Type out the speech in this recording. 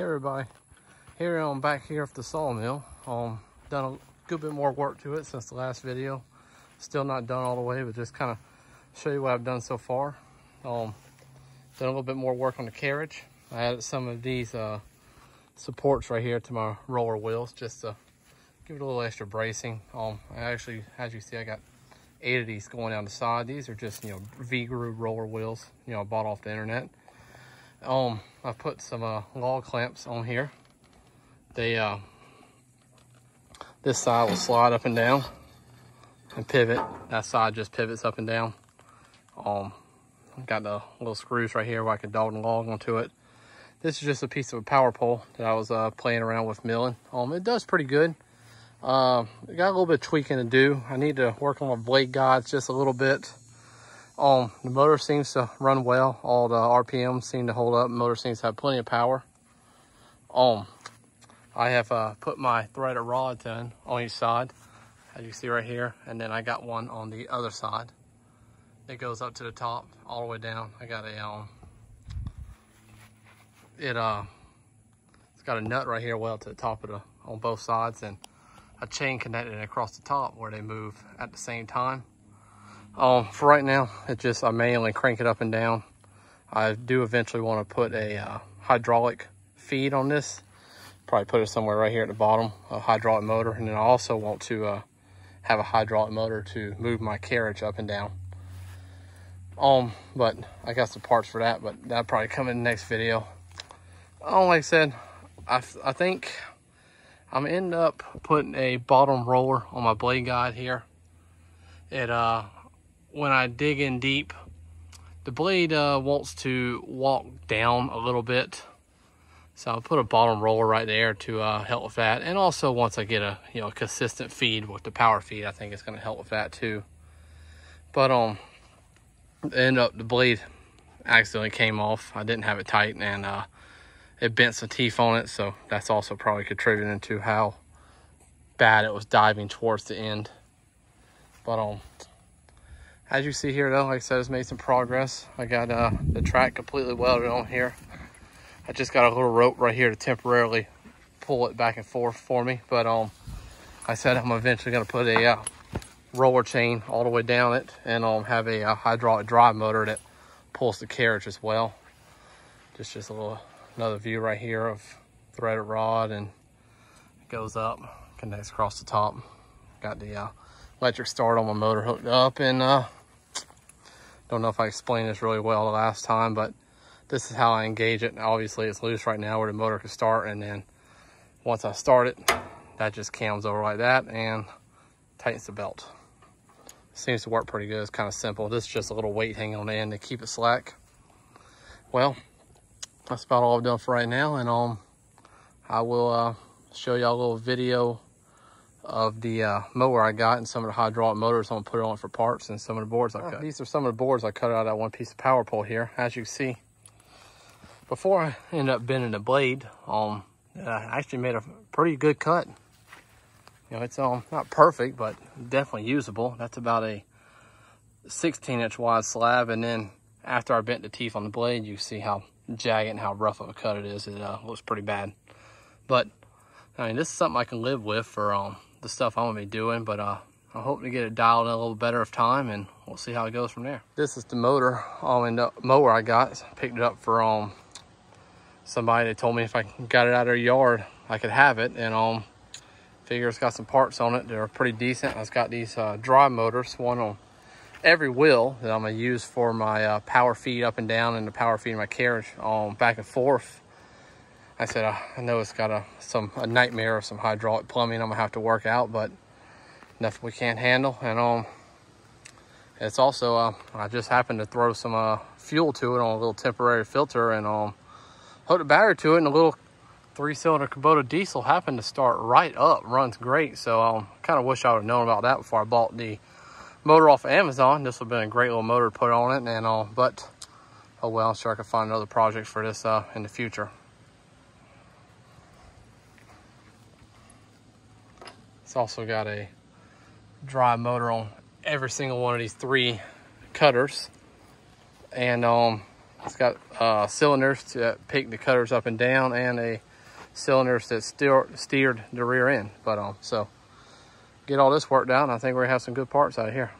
Hey everybody, here I'm back here at the sawmill. Um, done a good bit more work to it since the last video. Still not done all the way, but just kind of show you what I've done so far. Um, done a little bit more work on the carriage. I added some of these uh, supports right here to my roller wheels just to give it a little extra bracing. Um, I actually, as you see, I got eight of these going down the side. These are just, you know, V-groove roller wheels, you know, I bought off the internet. Um, I put some uh, log clamps on here. They, uh, this side will slide up and down and pivot. That side just pivots up and down. Um, got the little screws right here where I can dog and log onto it. This is just a piece of a power pole that I was uh, playing around with milling. Um, it does pretty good. Uh, got a little bit tweaking to do. I need to work on my blade guides just a little bit. Um, the motor seems to run well. All the RPMs seem to hold up. Motor seems to have plenty of power. Um, I have uh, put my threaded rods in on each side, as you see right here. And then I got one on the other side. It goes up to the top, all the way down. I got a, um, it, uh, it's got a nut right here well to the top of the, on both sides and a chain connected across the top where they move at the same time. Um, for right now, it just, I manually crank it up and down. I do eventually want to put a uh, hydraulic feed on this. Probably put it somewhere right here at the bottom, a hydraulic motor. And then I also want to uh, have a hydraulic motor to move my carriage up and down. Um, but I got some parts for that, but that'll probably come in the next video. Oh, like I said, I, I think I'm end up putting a bottom roller on my blade guide here. It, uh, when I dig in deep, the blade uh, wants to walk down a little bit. So I'll put a bottom roller right there to uh, help with that. And also once I get a you know consistent feed with the power feed, I think it's going to help with that too. But um, end up the blade accidentally came off. I didn't have it tight and uh, it bent some teeth on it. So that's also probably contributing to how bad it was diving towards the end. But um, as you see here though, like I said, it's made some progress. I got uh, the track completely welded on here. I just got a little rope right here to temporarily pull it back and forth for me. But um, I said I'm eventually gonna put a uh, roller chain all the way down it and um, have a, a uh, hydraulic drive motor that pulls the carriage as well. Just, just a little, another view right here of threaded rod and it goes up, connects across the top. Got the uh, electric start on my motor hooked up and uh, don't know if I explained this really well the last time, but this is how I engage it. Obviously it's loose right now where the motor can start. And then once I start it, that just cams over like that and tightens the belt. Seems to work pretty good. It's kind of simple. This is just a little weight hanging on the end to keep it slack. Well, that's about all I've done for right now. And um, I will uh, show y'all a little video of the uh, mower I got and some of the hydraulic motors I'm gonna put on for parts and some of the boards I cut. These are some of the boards I cut out of that one piece of power pole here. As you see, before I end up bending the blade, um, I actually made a pretty good cut. You know, it's um, not perfect, but definitely usable. That's about a 16 inch wide slab. And then after I bent the teeth on the blade, you see how jagged and how rough of a cut it is. It uh, looks pretty bad. But I mean, this is something I can live with for um, the stuff I'm gonna be doing, but uh, I'm hoping to get it dialed in a little better of time and we'll see how it goes from there. This is the motor, and the mower I got. Picked it up for um, somebody that told me if I got it out of their yard, I could have it. And um, figure it's got some parts on it that are pretty decent. It's got these uh, drive motors, one on every wheel that I'm gonna use for my uh, power feed up and down and the power feed my carriage um, back and forth I said, uh, I know it's got a, some, a nightmare of some hydraulic plumbing I'm gonna have to work out, but nothing we can't handle. And um, it's also, uh, I just happened to throw some uh, fuel to it on a little temporary filter and um, hooked a battery to it and a little three cylinder Kubota diesel happened to start right up, runs great. So I um, kind of wish I would have known about that before I bought the motor off of Amazon. This would have been a great little motor to put on it. And uh, but, oh well, I'm sure I can find another project for this uh, in the future. It's also got a drive motor on every single one of these three cutters. And um, it's got uh, cylinders to pick the cutters up and down and a cylinders that steer, steered the rear end. But um, so get all this worked out, and I think we're gonna have some good parts out of here.